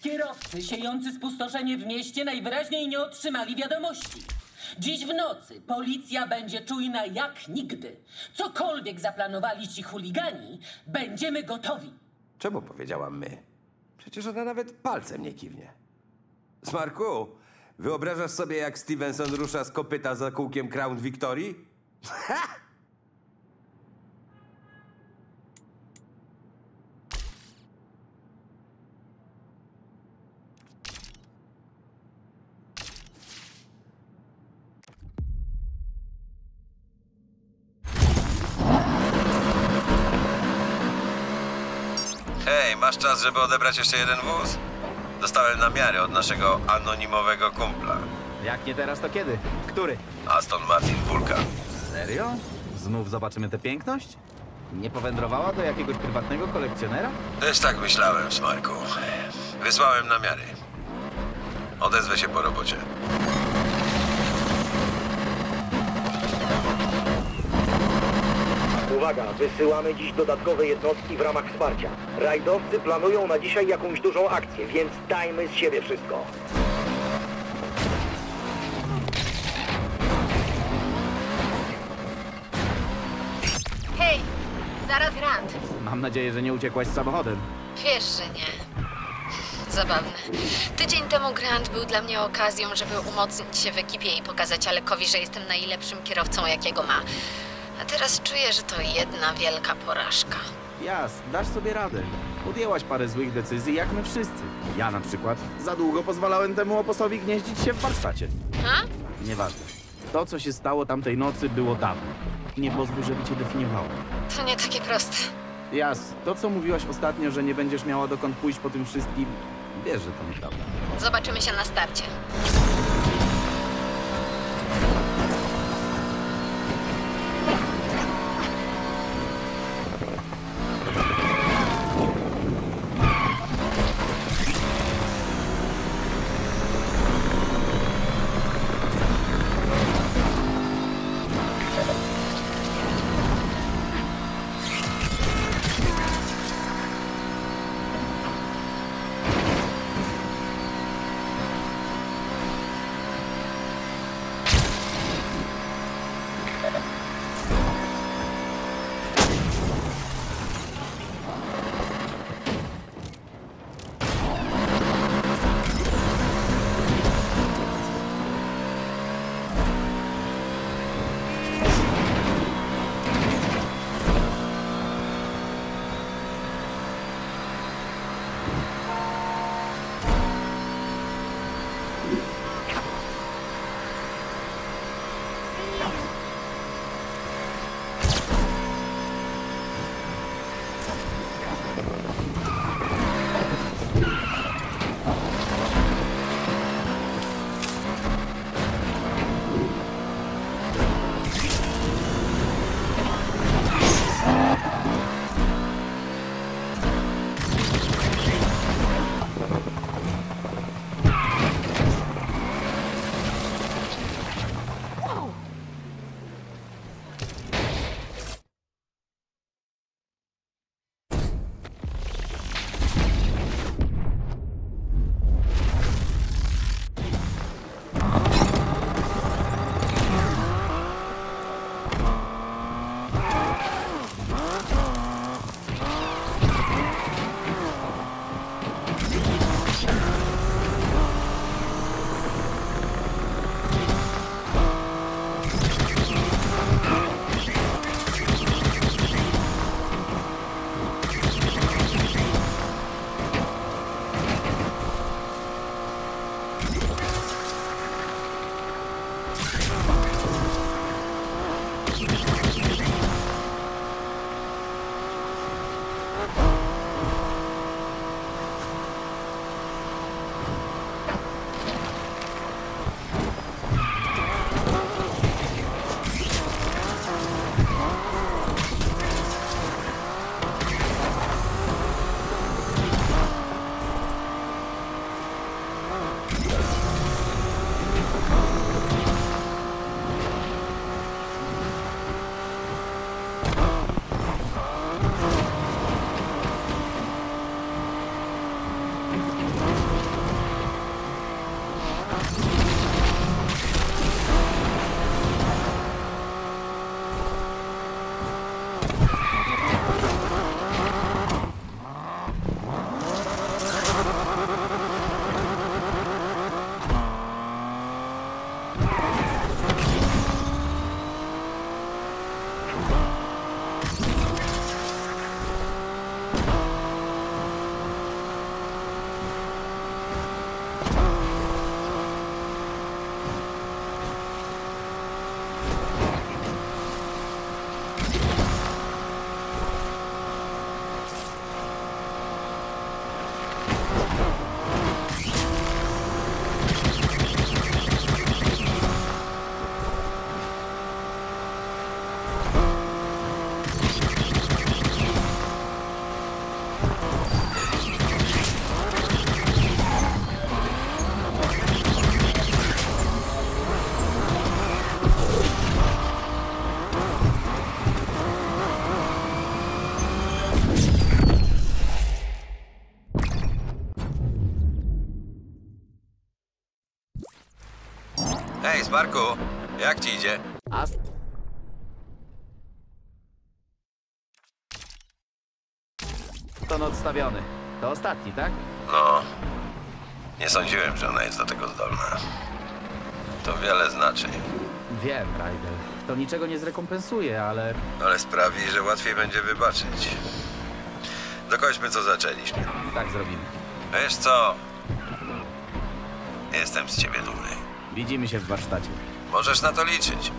Kierowcy siejący spustoszenie w mieście najwyraźniej nie otrzymali wiadomości. Dziś w nocy policja będzie czujna jak nigdy. Cokolwiek zaplanowali ci chuligani, będziemy gotowi. Czemu powiedziałam my? Przecież ona nawet palcem nie kiwnie. Smarku, wyobrażasz sobie, jak Stevenson rusza z kopyta za kółkiem Crown Victory? Hej, masz czas, żeby odebrać jeszcze jeden wóz? Dostałem namiary od naszego anonimowego kumpla. Jak nie teraz, to kiedy? Który? Aston Martin Vulcan. Serio? Znów zobaczymy tę piękność? Nie powędrowała do jakiegoś prywatnego kolekcjonera? Też tak myślałem, Smarku. Wysłałem namiary. Odezwę się po robocie. Uwaga, wysyłamy dziś dodatkowe jednostki w ramach wsparcia. Rajdowcy planują na dzisiaj jakąś dużą akcję, więc dajmy z siebie wszystko. Hej, zaraz Grant. Mam nadzieję, że nie uciekłaś z samochodem. Wiesz, że nie. Zabawne. Tydzień temu Grant był dla mnie okazją, żeby umocnić się w ekipie i pokazać Alekowi, że jestem najlepszym kierowcą, jakiego ma. A teraz czuję, że to jedna wielka porażka. Jas, dasz sobie radę. Podjęłaś parę złych decyzji, jak my wszyscy. Ja na przykład za długo pozwalałem temu oposowi gnieździć się w warsztacie. Ha? Nieważne. To, co się stało tamtej nocy, było dawno. Nie pozwól, żeby cię definiowało. To nie takie proste. Jas, to, co mówiłaś ostatnio, że nie będziesz miała dokąd pójść po tym wszystkim, wiesz, że to nieprawda. Zobaczymy się na starcie. Sparku, jak ci idzie? A Ton odstawiony. To ostatni, tak? No, nie sądziłem, że ona jest do tego zdolna. To wiele znaczy, Wiem, Ryder. To niczego nie zrekompensuje, ale ale sprawi, że łatwiej będzie wybaczyć. Dokończmy, co zaczęliśmy. tak zrobimy. Wiesz co? Jestem z ciebie dumny. Widzimy się w warsztacie. Możesz na to liczyć.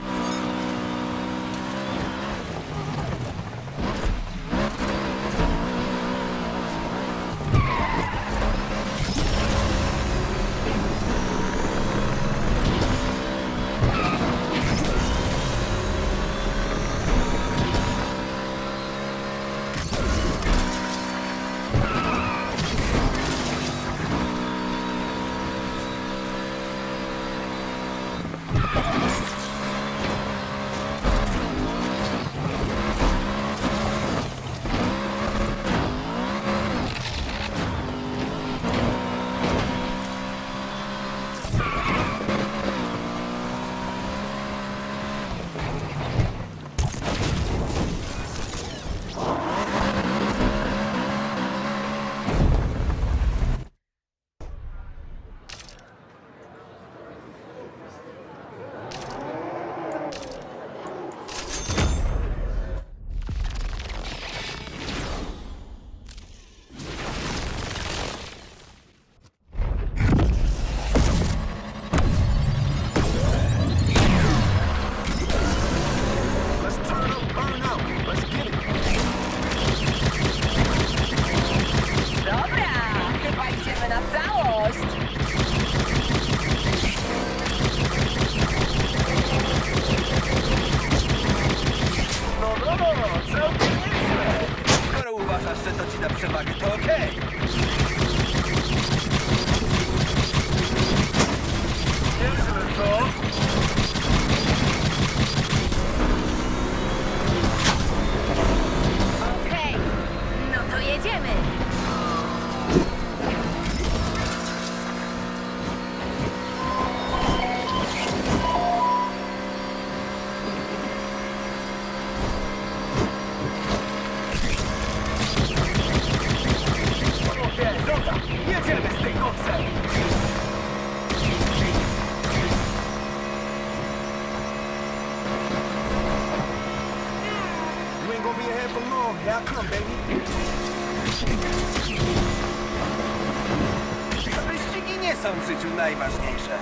Najważniejsze.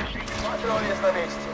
Patrol jest na miejscu.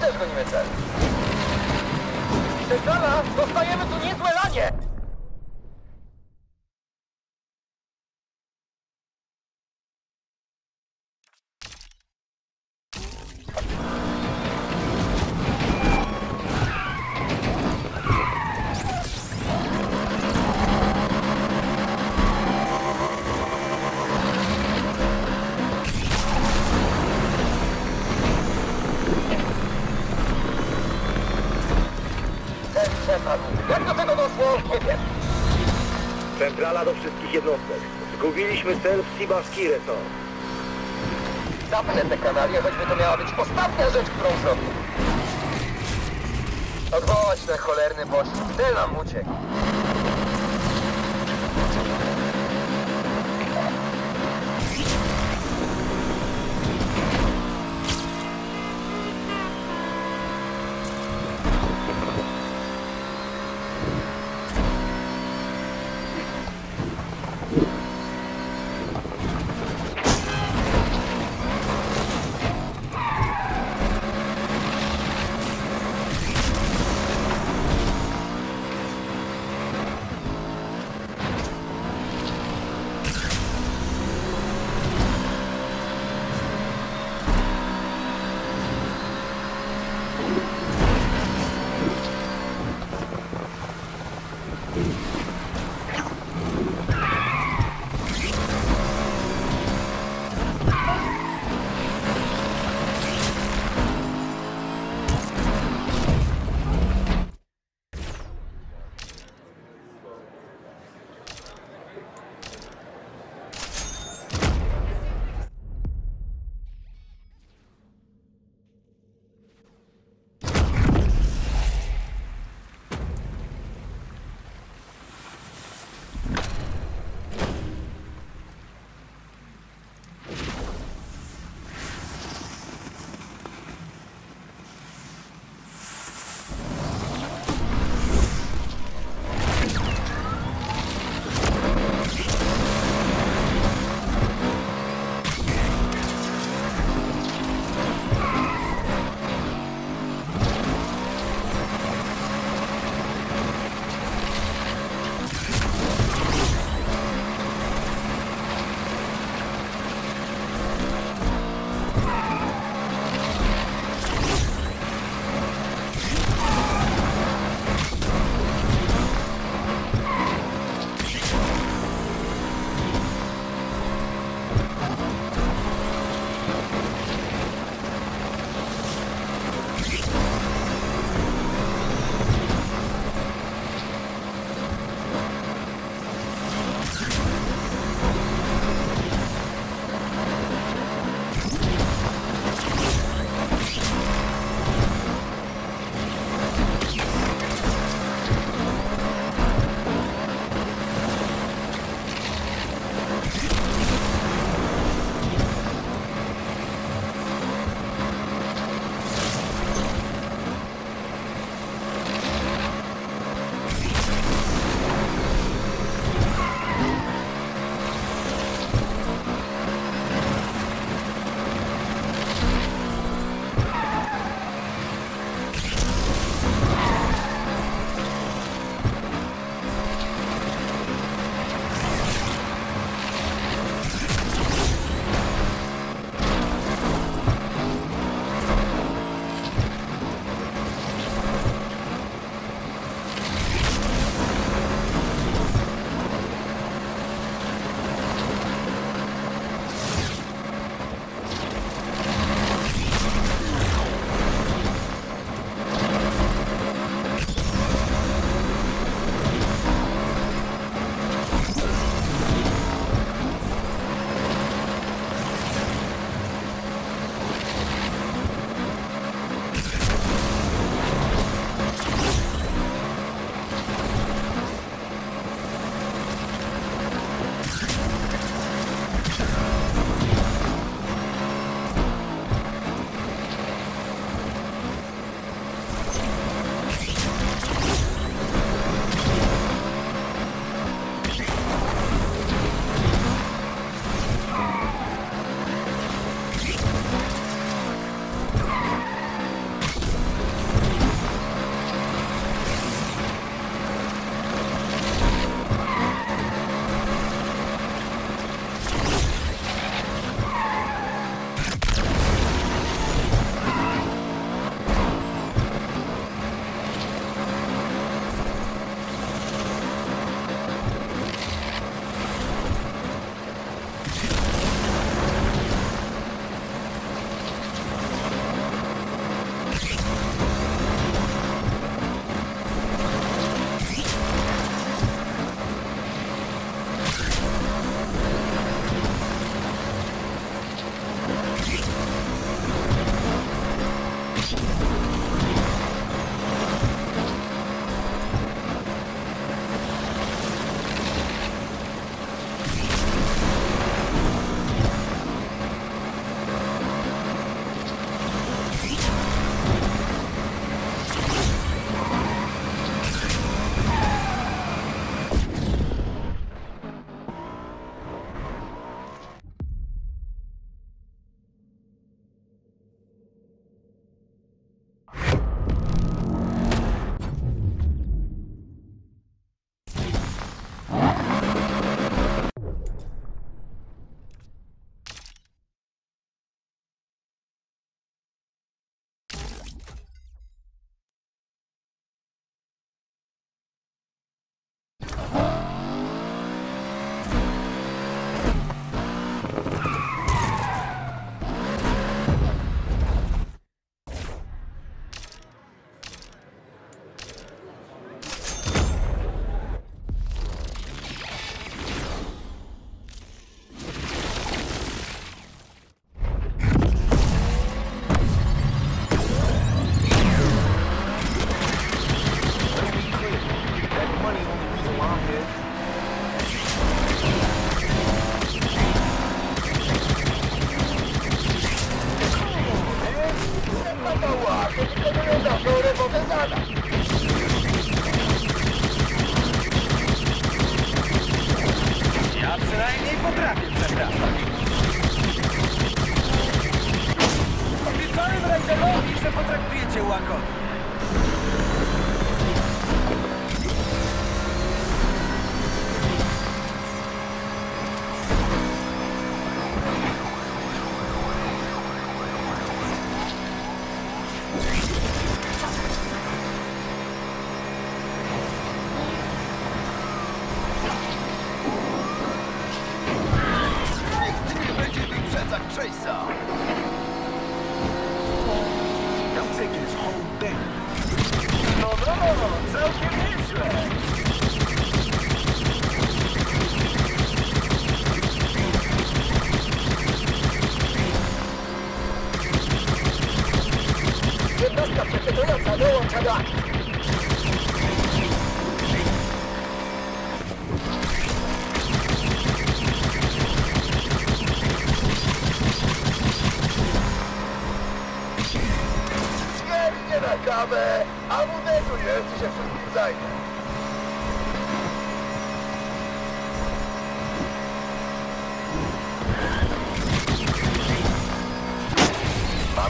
też gonimy cel. Szala, dostajemy tu nic Libawski resort. Zapnę te kanalię, choćby to miała być ostatnia rzecz, którą zrobił. Odwołać ten cholerny pocisk. Cel nam uciekł.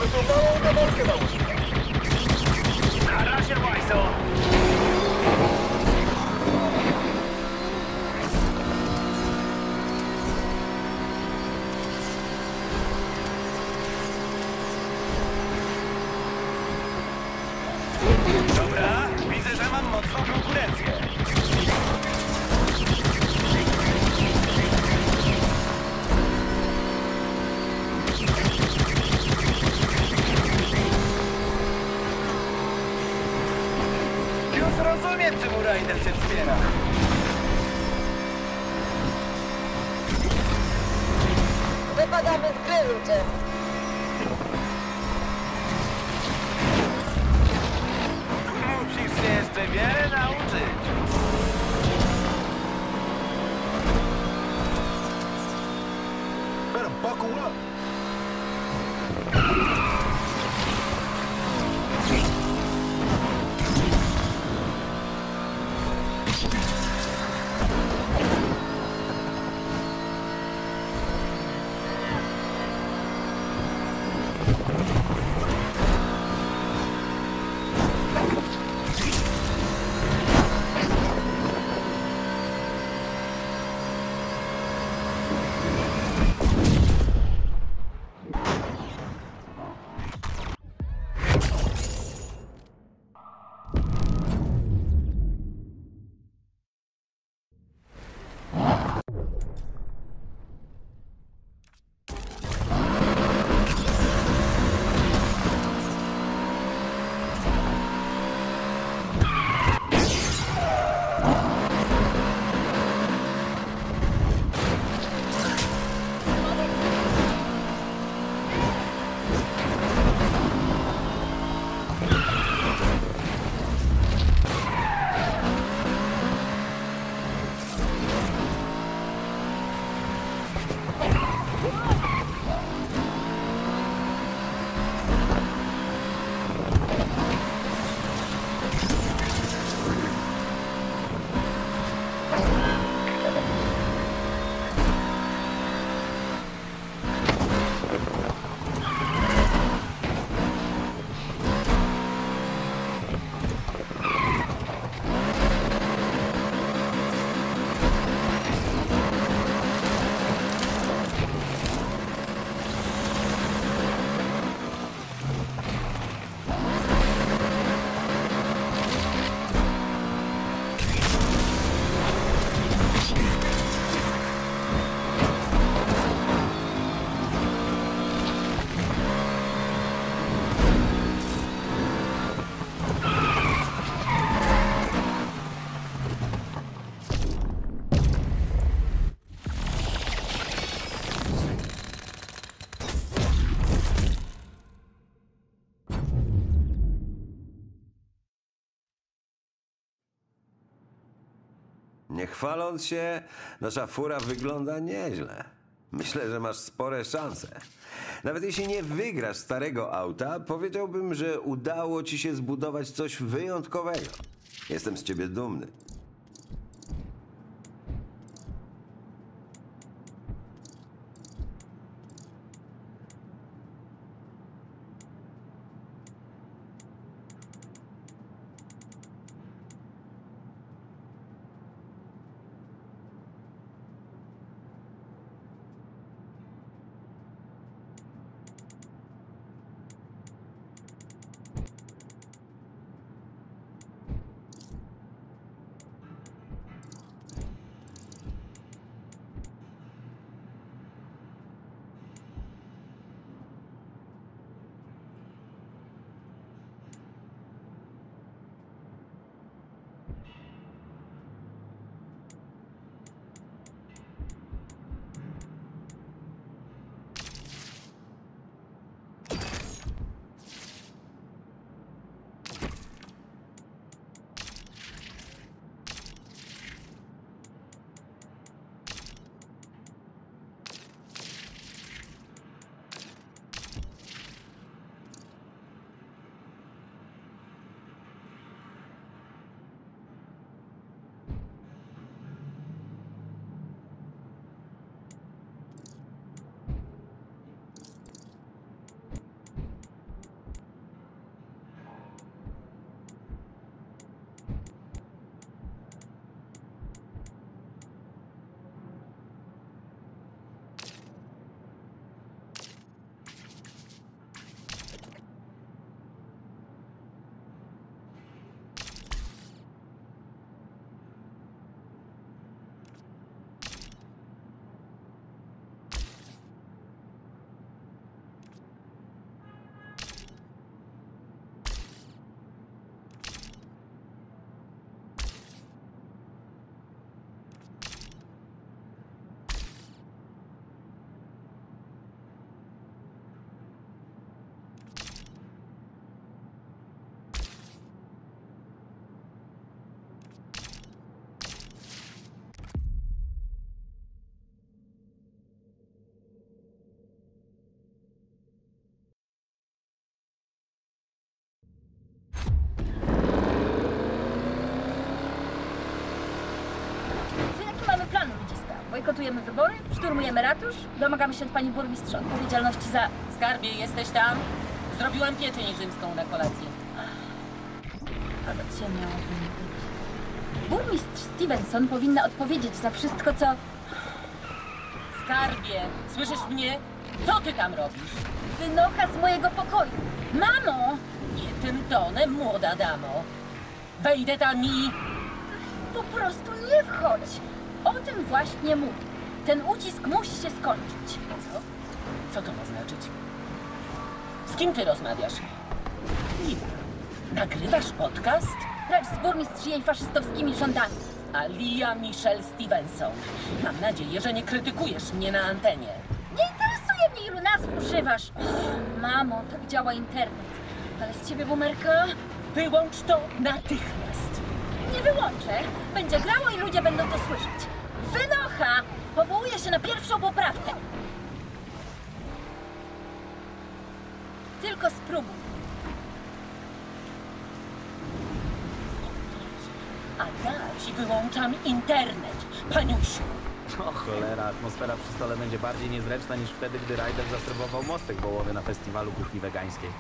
Mamy tu małą demolkę na łóżku. Na razie, Łajzo. Nie chwaląc się, nasza fura wygląda nieźle. Myślę, że masz spore szanse. Nawet jeśli nie wygrasz starego auta, powiedziałbym, że udało ci się zbudować coś wyjątkowego. Jestem z ciebie dumny. Bojkotujemy wybory, szturmujemy ratusz, domagamy się od pani burmistrza odpowiedzialności za... Skarbie, jesteś tam? Zrobiłam pieczeń rzymską na cię miałoby nie być. Burmistrz Stevenson powinna odpowiedzieć za wszystko, co... Skarbie, słyszysz mnie? Co ty tam robisz? Wynocha z mojego pokoju. Mamo! Nie tym tonem, młoda damo. Wejdę tam i... Po prostu nie wchodź. O tym właśnie mówię. Ten ucisk musi się skończyć. Co? Co to ma znaczyć? Z kim ty rozmawiasz? Lila, nagrywasz podcast? Precz z burmistrz jej faszystowskimi rządami. Alia Michelle Stevenson. Mam nadzieję, że nie krytykujesz mnie na antenie. Nie interesuje mnie, ilu nazw używasz. Mamo, tak działa internet. Ale z ciebie bumerka? Wyłącz to natychmiast. Nie wyłączę. Będzie grało i ludzie będą to słyszeć. Wynocha! Powołuje się na pierwszą poprawkę. Tylko spróbuj. A ja ci wyłączam internet, paniusiu. O cholera, atmosfera przy stole będzie bardziej niezręczna niż wtedy, gdy Ryder zaserwował mostek wołowy na festiwalu kuchni wegańskiej.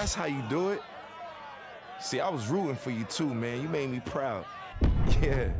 That's how you do it? See, I was rooting for you too, man. You made me proud. Yeah.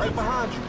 Right behind you.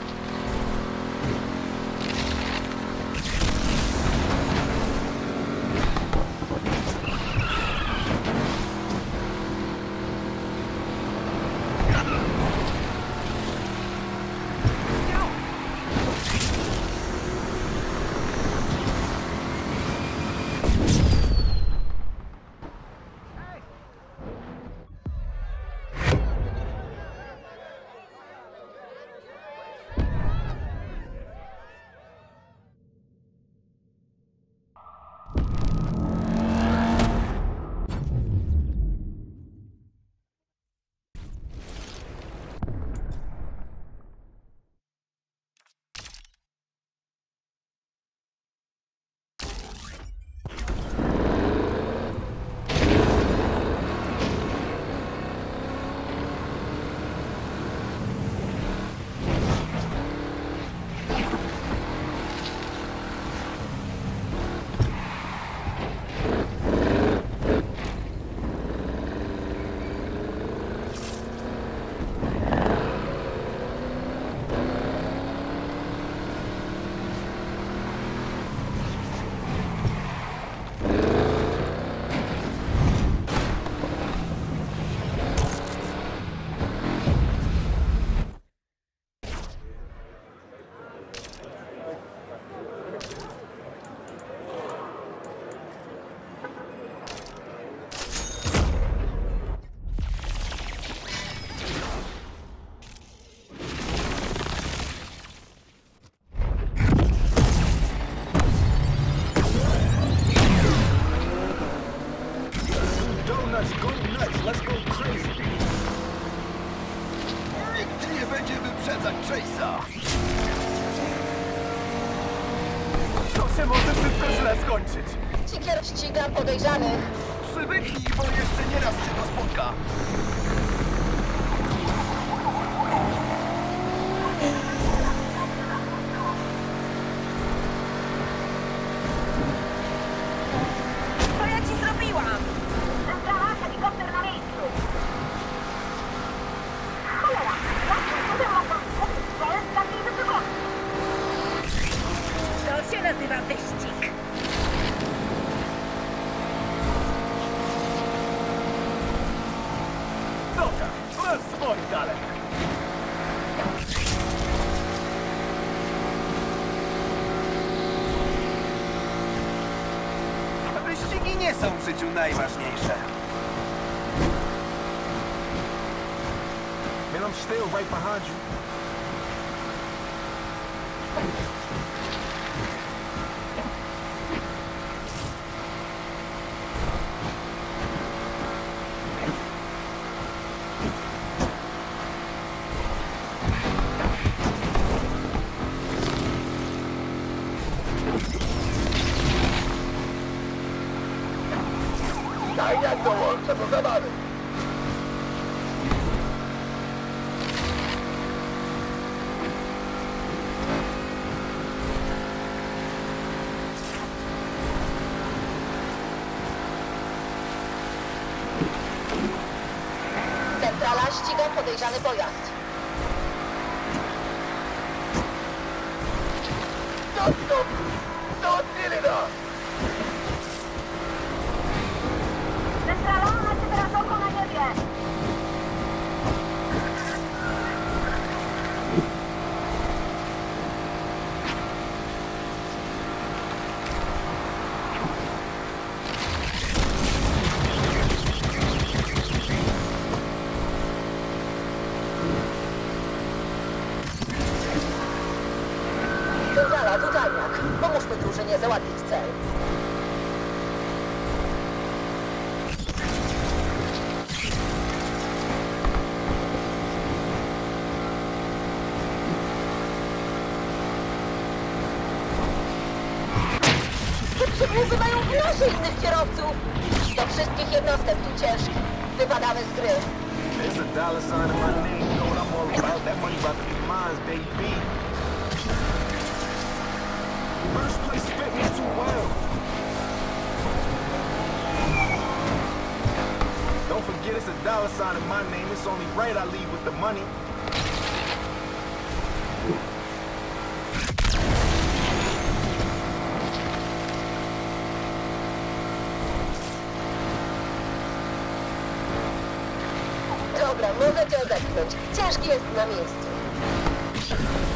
Są w życiu podejrzany pojazd. Stop, stop! Centrala, macie teraz oko na niebie. Dollar sign in my name, you know what I'm all about. That money about to be mine, baby. First place fit me too well. Don't forget it's a dollar sign in my name. It's only right I leave with the money. Odetchnąć. Ciężki jest na miejscu.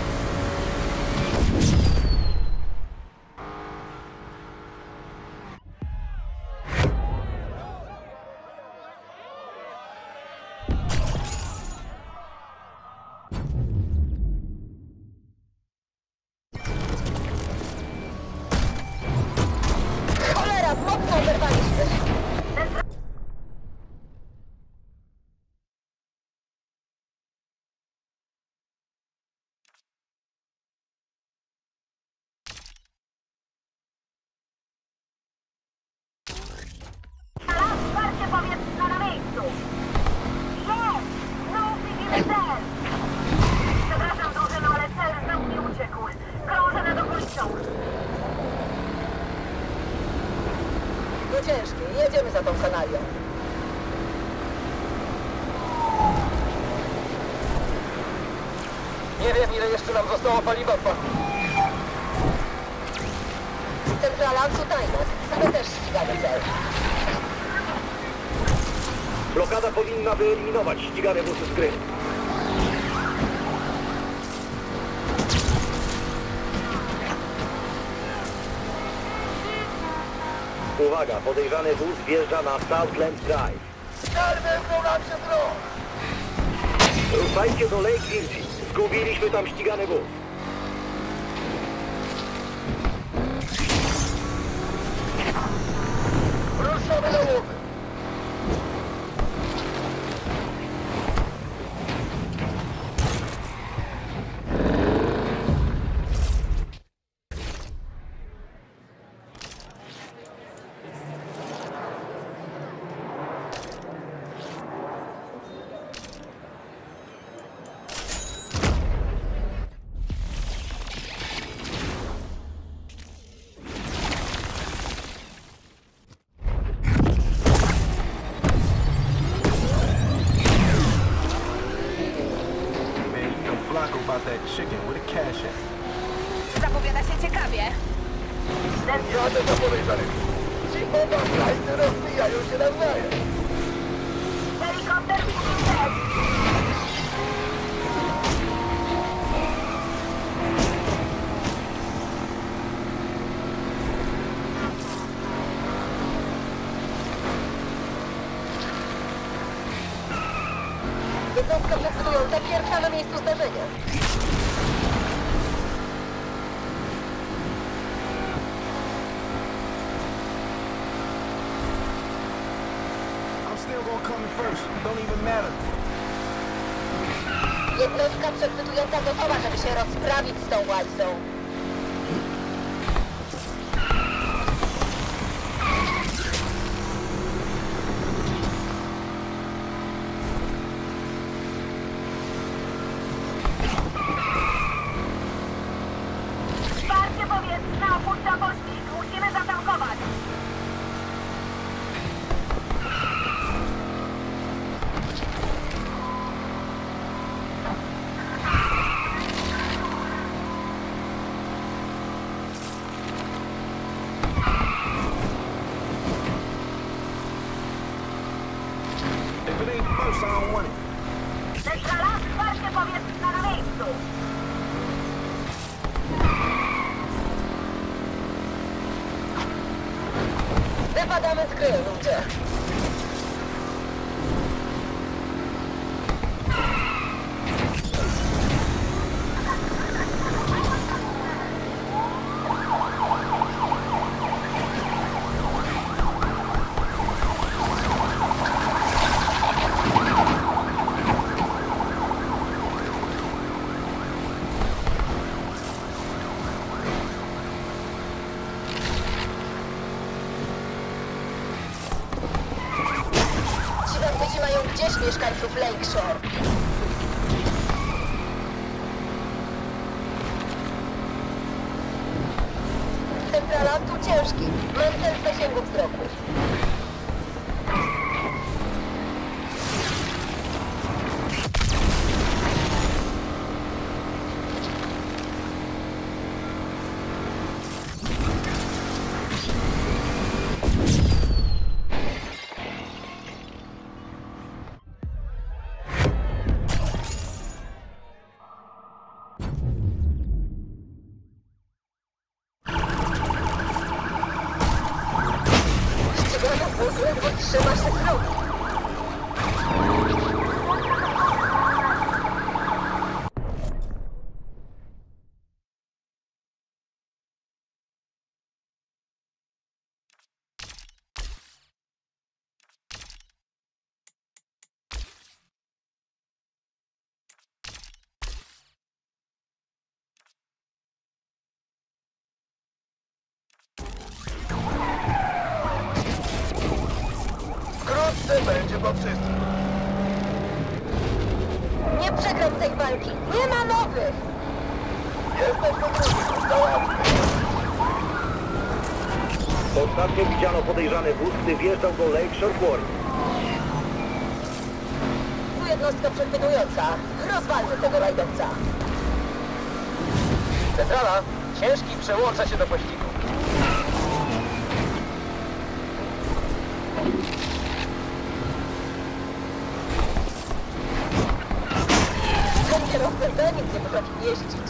Zostało paliwa. pa- Centrala, tutaj nas. My też ścigamy cel. Blokada powinna wyeliminować ścigane busy z gry. Uwaga, podejrzany wóz wjeżdża na Southland Drive. Wymknął nam się! Ruszajcie do Lake Virgin. Zgubiliśmy tam ścigany wóz. Ruszamy do łowy. Piraci mają gdzieś mieszkańców Lakeshore. Centrala tu ciężki. Mam ten zasięgu wzroku. będzie po wszystkim. Nie przegrać tej walki. Nie ma nowych! Jesteśmy drugi. Załatwmy. Ostatnio widziano podejrzany wóz, gdy wjeżdżał do Lakeshore Quarry. Tu jednostka przepytująca. Rozwalmy tego rajdowca. Centrala, ciężki przełącza się do pościgu. есть.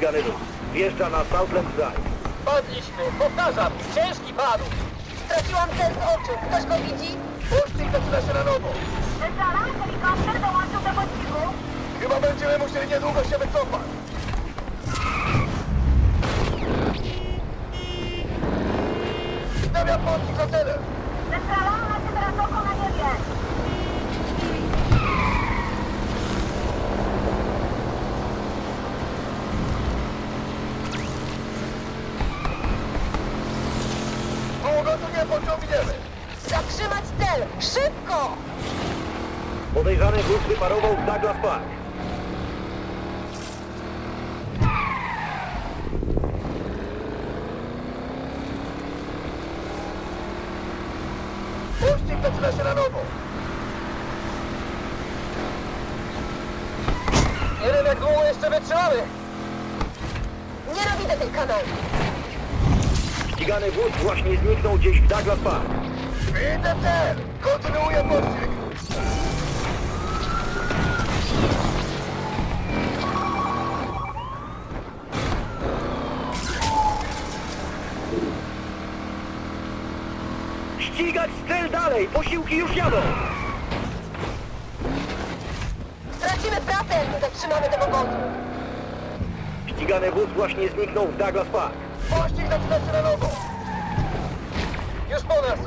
Wóz. Wjeżdża na Southland Drive. Padliśmy, powtarzam, ciężki padł. Straciłam cel z oczu. Ktoś go widzi? Pościg zaczyna się na nowo. Centrala, helikopter dołączył do pościgu. Chyba będziemy musieli niedługo się wycofać. Stawiam pościg za celem. Centrala, macie teraz oko na niebie. Długo tu nie pociągniemy. Zatrzymać cel! Szybko! Podejrzany wóz wyparował w Douglas Park. Pościg zaczyna się na nowo. Nie wiem, jak długo jeszcze wytrzymamy. Nienawidzę tej kanału. Ścigany wóz właśnie zniknął gdzieś w Douglas Park. Widzę cel. Kontynuuję pościg. Ścigać cel dalej! Posiłki już jadą! Stracimy pracę, jak nie zatrzymamy tego wozu. Ścigany wóz właśnie zniknął w Douglas Park. Pościg zaczyna się na nowo. Już po nas.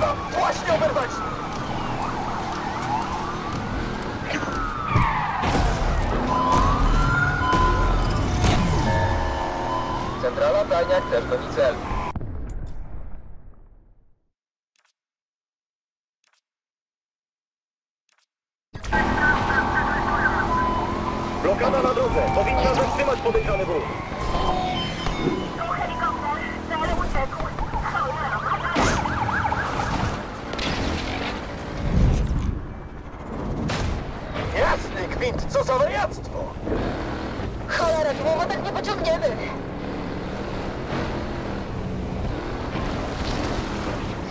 No, właśnie oberwać. Centrala tajniak też goni cel. Blokada na drodze. Powinna zatrzymać podejrzany wóz. Tu helikopter, cel uciekł. Cholera, Jasny gwint, co za wariactwo. Cholera, długo tak nie pociągniemy.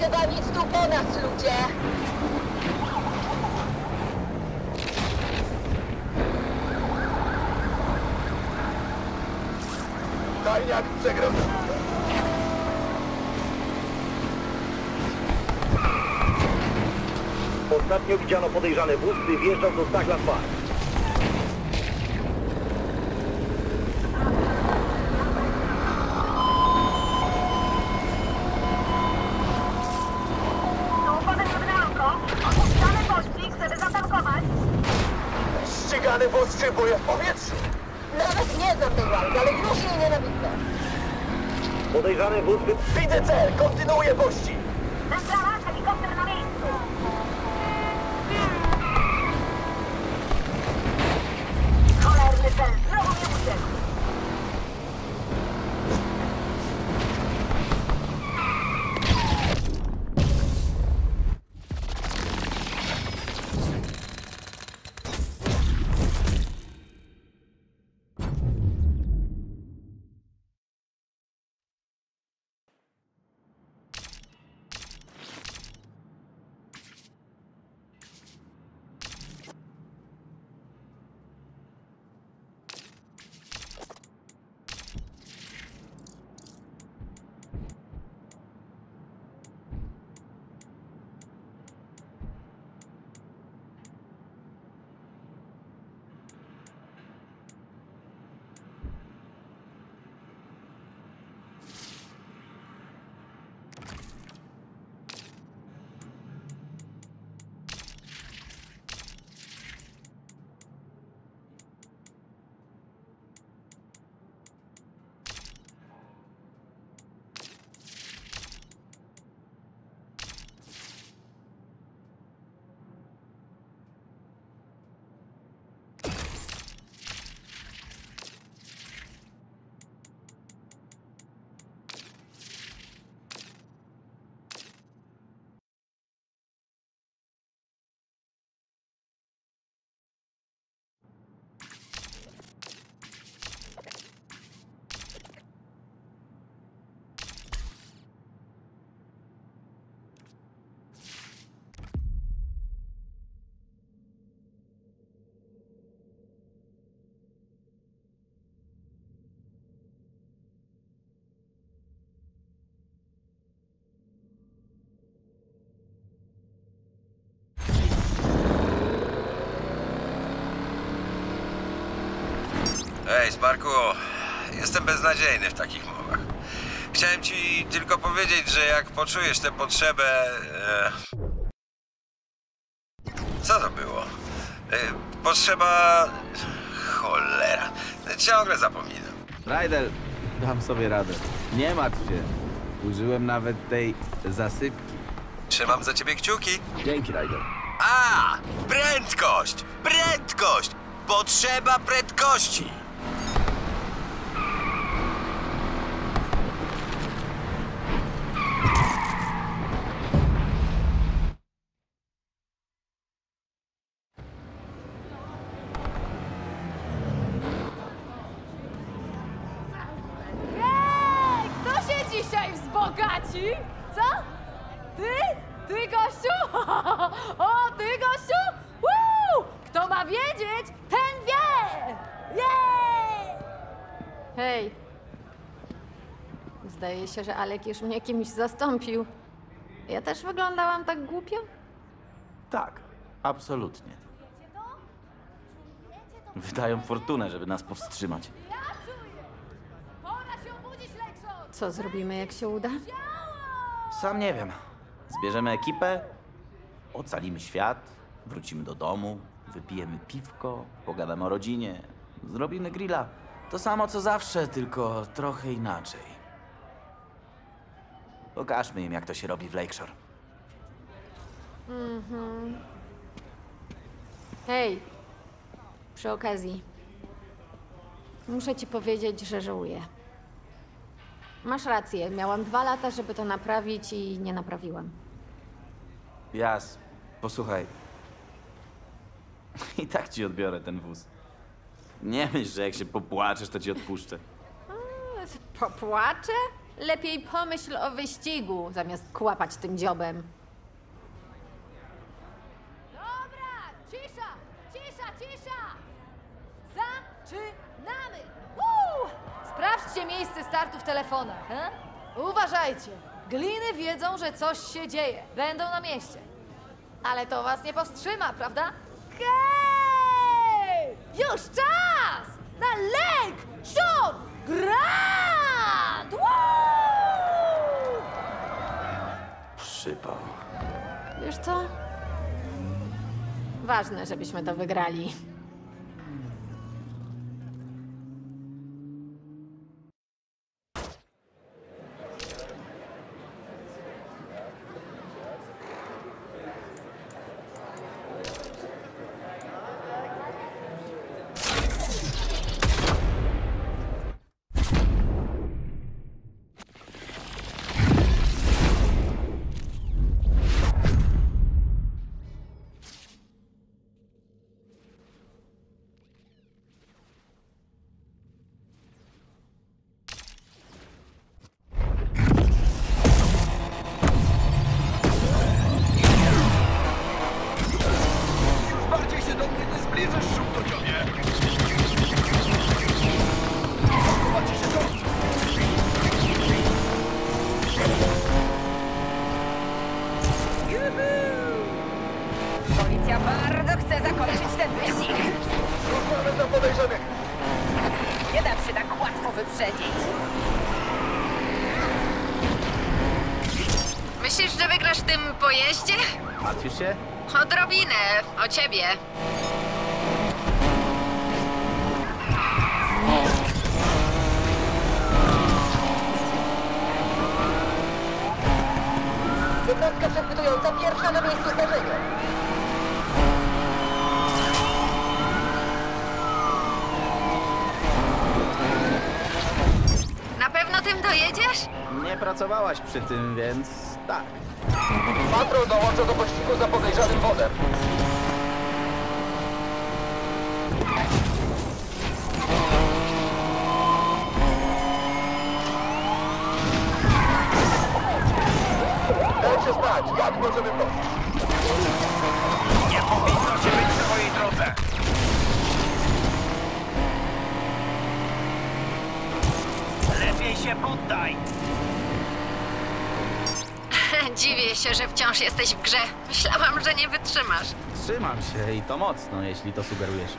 Chyba nic tu po nas, ludzie. Tajniak przegrał. Podejrzany wóz, gdy wjeżdżał do Douglas Park. Ścigany wóz szybuje w powietrzu. Nawet nie znam tej walki, ale już jej nienawidzę. Podejrzany wóz. Widzę cel, kontynuuję pościg. Helikopter na dead. Słuchaj, Sparku, jestem beznadziejny w takich mowach. Chciałem ci tylko powiedzieć, że jak poczujesz tę potrzebę... E... Co to było? E, potrzeba... Cholera. Ciągle zapominam. Rajdel, dam sobie radę. Nie martw się. Użyłem nawet tej zasypki. Trzymam za ciebie kciuki. Dzięki, Rajdel. A! Prędkość! Prędkość! Potrzeba prędkości! Ej, kto się wzbogaci? Co? Ty? Ty, gościu? O, ty, gościu? Woo! Kto ma wiedzieć, ten wie! Jej! Hej. Zdaje się, że Alek już mnie kimś zastąpił. Ja też wyglądałam tak głupio? Tak, absolutnie. Wydają fortunę, żeby nas powstrzymać. Co zrobimy, jak się uda? Sam nie wiem. Zbierzemy ekipę, ocalimy świat, wrócimy do domu, wypijemy piwko, pogadamy o rodzinie, zrobimy grilla. To samo co zawsze, tylko trochę inaczej. Pokażmy im, jak to się robi w Lakeshore. Hej, przy okazji, muszę ci powiedzieć, że żałuję. Masz rację, miałam dwa lata, żeby to naprawić i nie naprawiłam. Jas, posłuchaj. I tak ci odbiorę ten wóz. Nie myśl, że jak się popłaczesz, to ci odpuszczę. Popłaczę? Lepiej pomyśl o wyścigu, zamiast kłapać tym dziobem. Dobra, cisza, cisza, cisza! Zaczynamy! Sprawdźcie miejsce startu w telefonach, he? Uważajcie, gliny wiedzą, że coś się dzieje. Będą na mieście. Ale to was nie powstrzyma, prawda? Hej! Już czas! Na Lake Shore Grand! Woo! Przypał. Wiesz co? Ważne, żebyśmy to wygrali. Wyprzedzić. Myślisz, że wygrasz w tym pojeździe? Martwisz się? Odrobinę. O ciebie. Jednostka przechwytująca pierwsza na miejscu zdarzenia. Na pewno tym dojedziesz? Nie pracowałaś przy tym, więc tak. Patrol dołącza do pościgu za podejrzanym wodem. Dajcie znać, jak możemy pomóc. Się, że wciąż jesteś w grze. Myślałam, że nie wytrzymasz. Trzymam się i to mocno, jeśli to sugerujesz.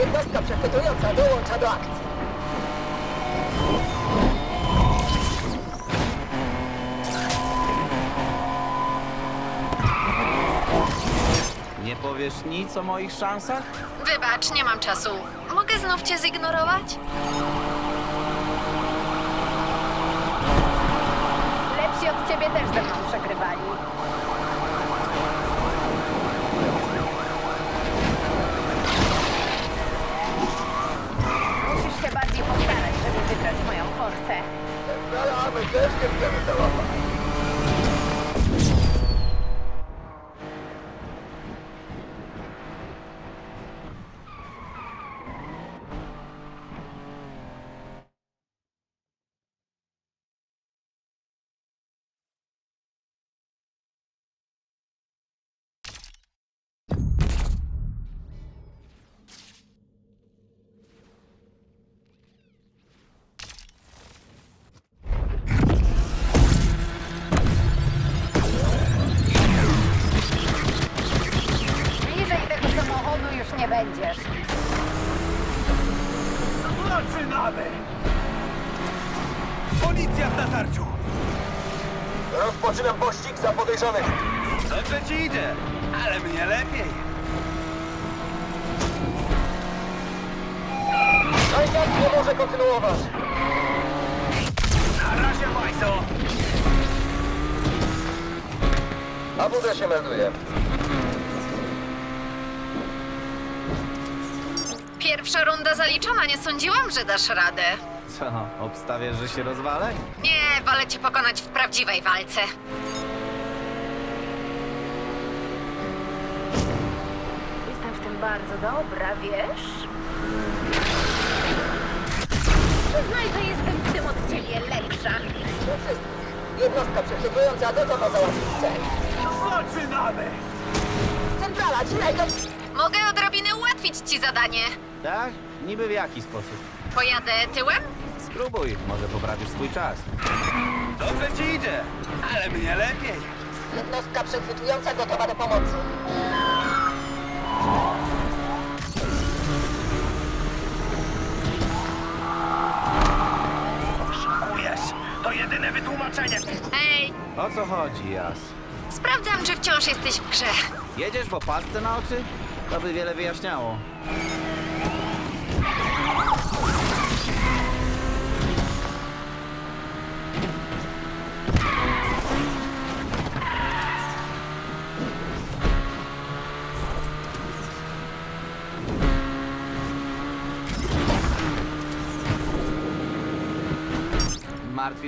Jednostka przechwytująca dołącza do akcji. Nie powiesz nic o moich szansach? Wybacz, nie mam czasu. Mogę znów cię zignorować? Ciebie też ze. Melduje. Pierwsza runda zaliczona, nie sądziłam, że dasz radę. Co, obstawiasz, że się rozwalę? Nie, wolę cię pokonać w prawdziwej walce. Jestem w tym bardzo dobra, wiesz? Przyznaj, że jestem w tym od ciebie lepsza. Jednostka przechwytująca gotowa załatwić cel. Zaczynamy! Centrala, do... Mogę odrobinę ułatwić ci zadanie. Tak? Niby w jaki sposób? Pojadę tyłem? Spróbuj, może poprawisz swój czas. Dobrze ci idzie, ale mnie lepiej. Jednostka przechwytująca gotowa do pomocy. Oszukujesz. To jedyne wytłumaczenie. Ej, O co chodzi, Jas? Sprawdzam, czy wciąż jesteś w grze. Jedziesz w opasce na oczy? To by wiele wyjaśniało.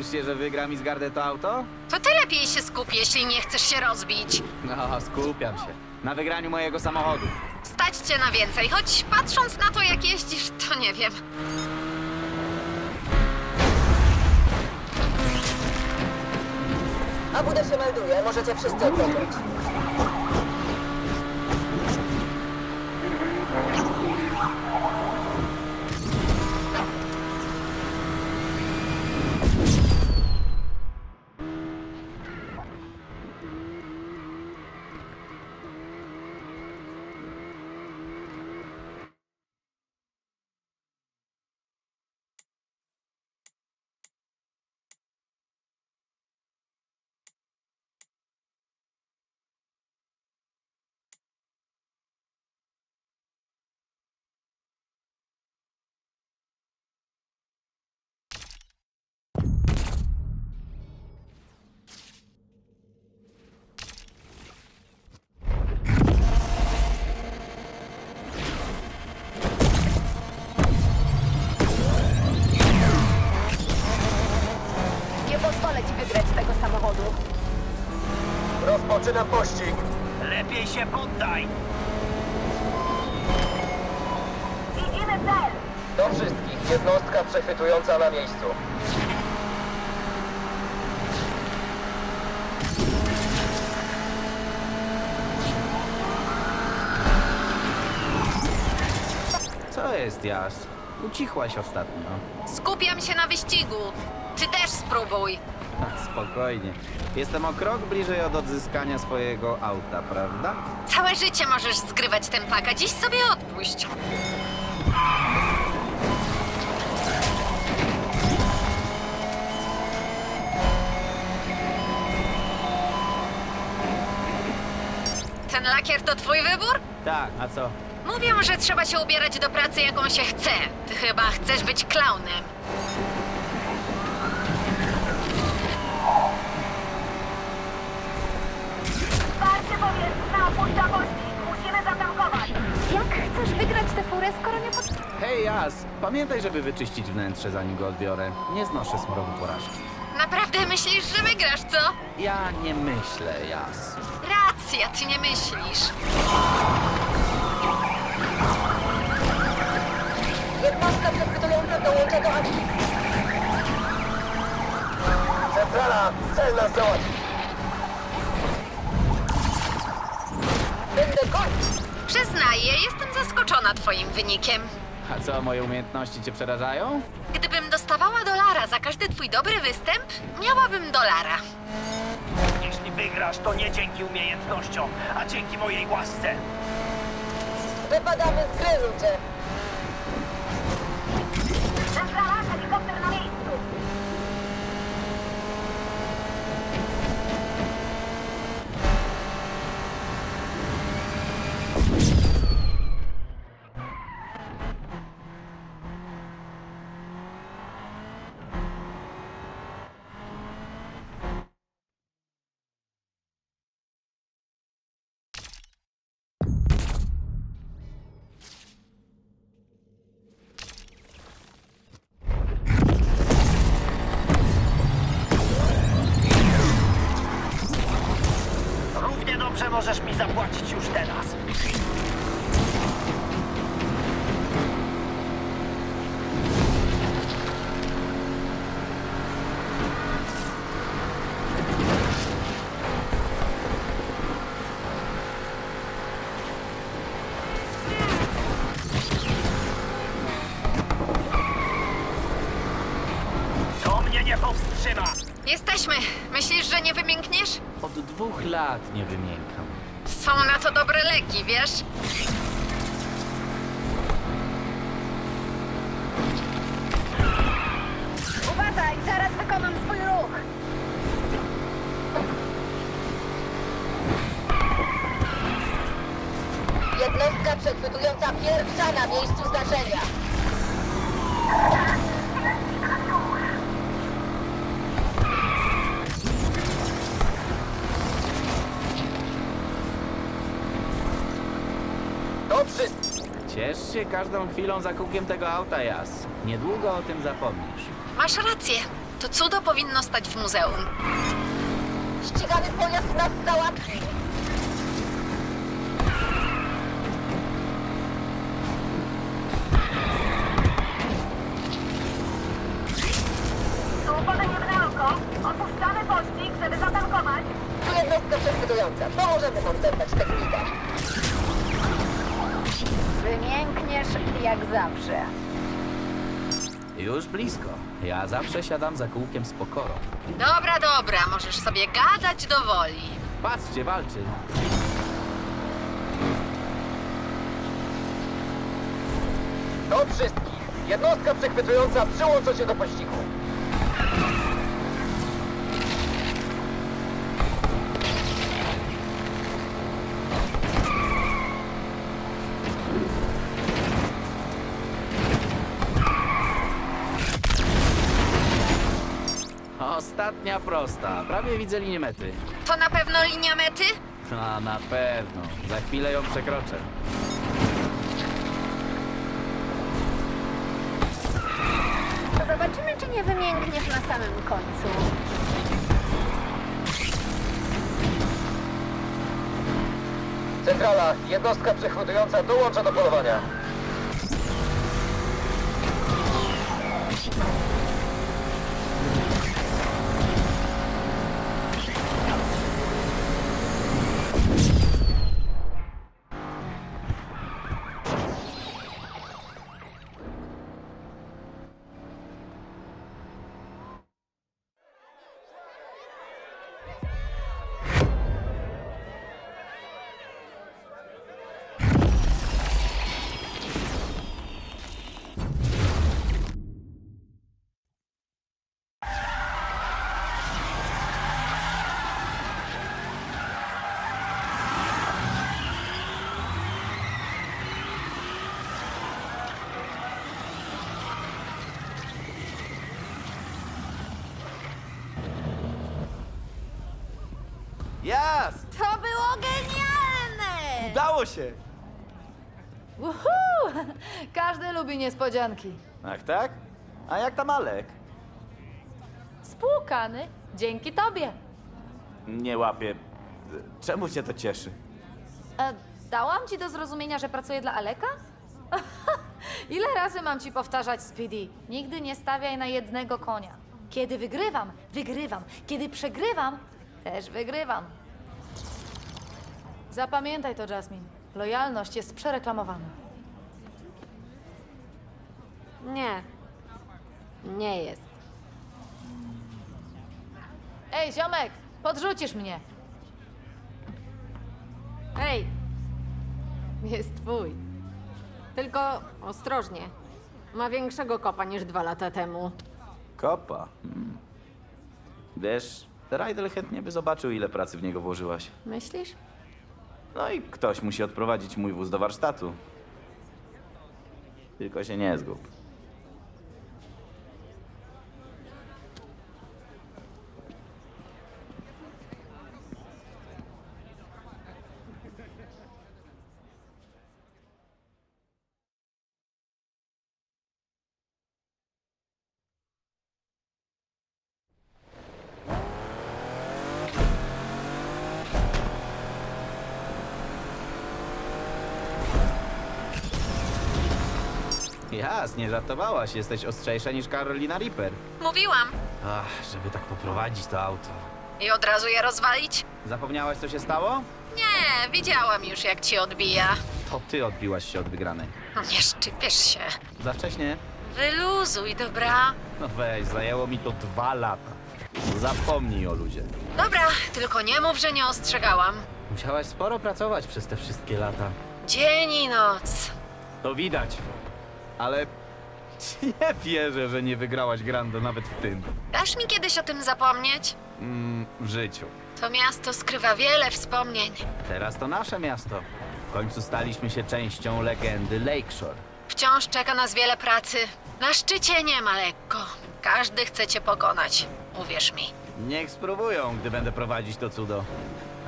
Martwisz się, że wygra mi z Gardę to auto? To ty lepiej się skup, jeśli nie chcesz się rozbić. No, skupiam się. Na wygraniu mojego samochodu. Stać cię na więcej, choć patrząc na to, jak jeździsz, to nie wiem. AWD się melduje, możecie wszyscy odpocząć. Rozpoczynam pościg. Lepiej się poddaj. Widzimy cel! Do wszystkich. Jednostka przechwytująca na miejscu. Co jest, Jas? Ucichłaś ostatnio. Skupiam się na wyścigu. Ty też spróbuj. Spokojnie. Jestem o krok bliżej od odzyskania swojego auta, prawda? Całe życie możesz zgrywać ten pak, a dziś sobie odpuść. Ten lakier to twój wybór? Tak, a co? Mówią, że trzeba się ubierać do pracy, jaką się chce. Ty chyba chcesz być klaunem. Wsparcie powietrzne opuszcza pościg. Musimy zatankować. Jak chcesz wygrać tę furę, skoro nie pod... Hej, Jas, pamiętaj, żeby wyczyścić wnętrze, zanim go odbiorę. Nie znoszę smrodu porażki. Naprawdę myślisz, że wygrasz, co? Ja nie myślę, Jas. Racja, ty nie myślisz. Jednostka przechwytująca dołącza do akcji. Centrala, cel nas załatwi. Będę kończył. Przyznaję, jestem zaskoczona twoim wynikiem. A co, moje umiejętności cię przerażają? Gdybym dostawała dolara za każdy twój dobry występ, miałabym dolara. Jeśli wygrasz, to nie dzięki umiejętnościom, a dzięki mojej łasce. Wypadamy z gry, ludzie. Nie wymiękniesz? Od dwóch lat nie wymiękam. Są na to dobre leki, wiesz? Uważaj, zaraz wykonam swój ruch. Jednostka przechwytująca pierwsza na miejscu zdarzenia. Ciesz się każdą chwilą zakupiem tego auta, Jas. Niedługo o tym zapomnisz. Masz rację. To cudo powinno stać w muzeum. Ścigany pojazd nas załatwi. Opuszczamy pościg, żeby zatankować. Tu jednostka przechwytująca. Pomożemy wam zebrać zawsze. Już blisko. Ja zawsze siadam za kółkiem z pokorą. Dobra, dobra, możesz sobie gadać do woli. Patrzcie, walczy. Do wszystkich. Jednostka przechwytująca przyłącza się do pościgu. Prosta. Prawie widzę linię mety. To na pewno linia mety? A na pewno. Za chwilę ją przekroczę. Zobaczymy, czy nie wymiękniesz na samym końcu. Centrala, jednostka przechwytująca dołącza do polowania. Się! Uhu! Każdy lubi niespodzianki. Ach tak? A jak tam Alek? Spłukany dzięki tobie. Nie łapię. Czemu cię to cieszy? E, dałam ci do zrozumienia, że pracuję dla Aleka? Ile razy mam ci powtarzać, Speedy? Nigdy nie stawiaj na jednego konia. Kiedy wygrywam, wygrywam. Kiedy przegrywam, też wygrywam. Zapamiętaj to, Jasmine. Lojalność jest przereklamowana. Nie. Nie jest. Ej, ziomek, podrzucisz mnie. Hej! Jest twój. Tylko ostrożnie. Ma większego kopa niż dwa lata temu. Kopa. Hmm. Wiesz, Rydel chętnie by zobaczył, ile pracy w niego włożyłaś. Myślisz? No i ktoś musi odprowadzić mój wóz do warsztatu. Tylko się nie zgub. Nie żartowałaś. Jesteś ostrzejsza niż Carolina Reaper. Mówiłam. Ach, żeby tak poprowadzić to auto. I od razu je rozwalić? Zapomniałaś, co się stało? Nie, widziałam już, jak ci odbija. To ty odbiłaś się od wygranej. Nie szczypiesz się. Za wcześnie? Wyluzuj, dobra? No weź, zajęło mi to dwa lata. Zapomnij o ludzie. Dobra, tylko nie mów, że nie ostrzegałam. Musiałaś sporo pracować przez te wszystkie lata. Dzień i noc. To widać. Ale nie wierzę, że nie wygrałaś Grando nawet w tym. Dasz mi kiedyś o tym zapomnieć? Mm, w życiu. To miasto skrywa wiele wspomnień. Teraz to nasze miasto. W końcu staliśmy się częścią legendy Lakeshore. Wciąż czeka nas wiele pracy. Na szczycie nie ma lekko. Każdy chce cię pokonać. Uwierz mi. Niech spróbują, gdy będę prowadzić to cudo.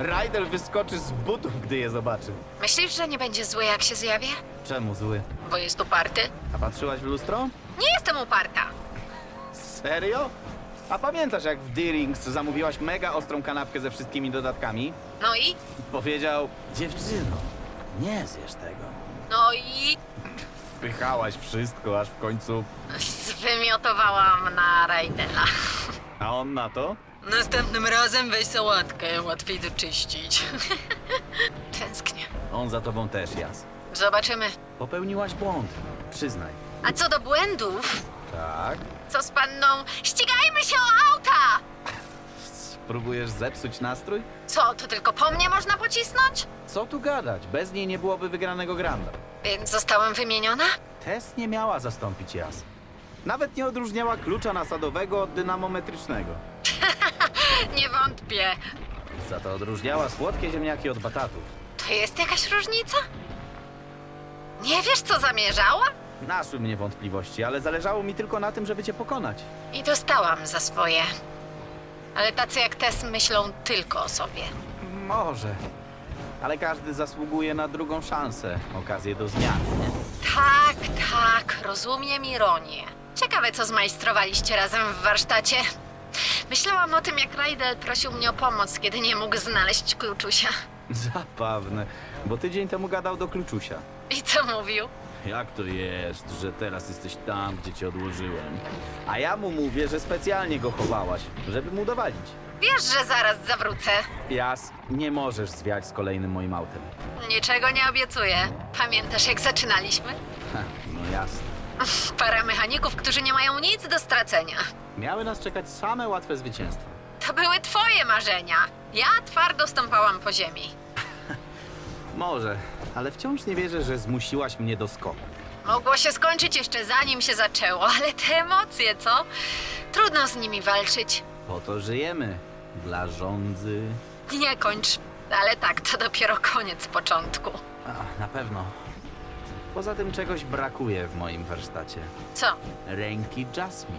Rydel wyskoczy z butów, gdy je zobaczy. Myślisz, że nie będzie zły, jak się zjawię? Czemu zły? Bo jest uparty? A patrzyłaś w lustro? Nie jestem uparta. Serio? A pamiętasz, jak w Deerings zamówiłaś mega ostrą kanapkę ze wszystkimi dodatkami? No i? Powiedział, dziewczyno, nie zjesz tego. No i? Pychałaś wszystko, aż w końcu... Zwymiotowałam na Raidela. A on na to? Następnym razem weź sałatkę, łatwiej doczyścić. Tęsknię. On za tobą też, Jas. Zobaczymy. Popełniłaś błąd. Przyznaj. A co do błędów, Tak? co z panną? Ścigajmy się o auta! Próbujesz zepsuć nastrój? Co, to tylko po mnie można pocisnąć? Co tu gadać? Bez niej nie byłoby wygranego Granda. Więc zostałam wymieniona? Tess nie miała zastąpić Jas. Nawet nie odróżniała klucza nasadowego od dynamometrycznego. Nie wątpię. Za to odróżniała słodkie ziemniaki od batatów. To jest jakaś różnica? Nie wiesz, co zamierzała? Naszły mnie wątpliwości, ale zależało mi tylko na tym, żeby cię pokonać. I dostałam za swoje. Ale tacy jak Tess myślą tylko o sobie. Może. Ale każdy zasługuje na drugą szansę, okazję do zmian. Tak, tak, rozumiem ironię. Ciekawe, co zmajstrowaliście razem w warsztacie. Myślałam o tym, jak Raidel prosił mnie o pomoc, kiedy nie mógł znaleźć kluczusia. Zabawne, bo tydzień temu gadał do kluczusia. I co mówił? Jak to jest, że teraz jesteś tam, gdzie cię odłożyłem? A ja mu mówię, że specjalnie go chowałaś, żeby mu dowalić. Wiesz, że zaraz zawrócę. Jas, nie możesz zwiać z kolejnym moim autem. Niczego nie obiecuję. Pamiętasz, jak zaczynaliśmy? Ha, no jasne. Para mechaników, którzy nie mają nic do stracenia. Miały nas czekać same łatwe zwycięstwa. To były twoje marzenia. Ja twardo stąpałam po ziemi. Może, ale wciąż nie wierzę, że zmusiłaś mnie do skoku. Mogło się skończyć jeszcze zanim się zaczęło, ale te emocje, co? Trudno z nimi walczyć. Po to żyjemy. Dla rządzy. Nie kończ. Ale tak, to dopiero koniec początku. A, na pewno. Poza tym czegoś brakuje w moim warsztacie. Co? Ręki Jasmine.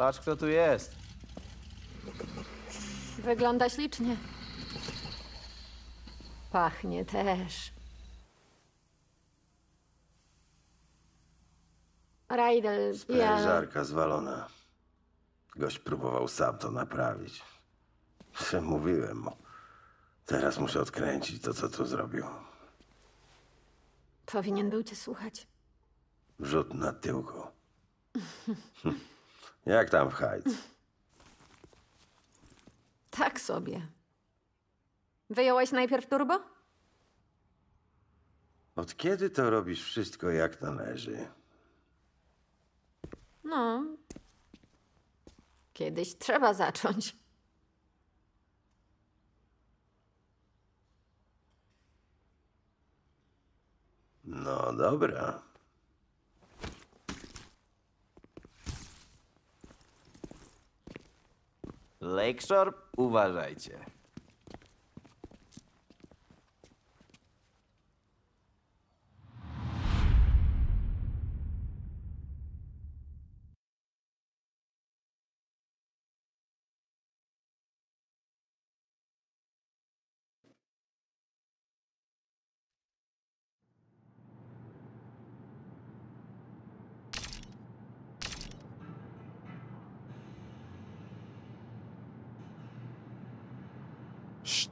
Patrz, kto tu jest. Wygląda ślicznie. Pachnie też. Rajdel, ja... Sprężarka zwalona. Gość próbował sam to naprawić. Mówiłem mu. Teraz muszę odkręcić to, co tu zrobił. Powinien był cię słuchać. Wrzut na tyłku. Jak tam w? Tak sobie. Wyjąłeś najpierw turbo? Od kiedy to robisz wszystko jak należy? No. Kiedyś trzeba zacząć. No dobra. Lakeshore, uważajcie.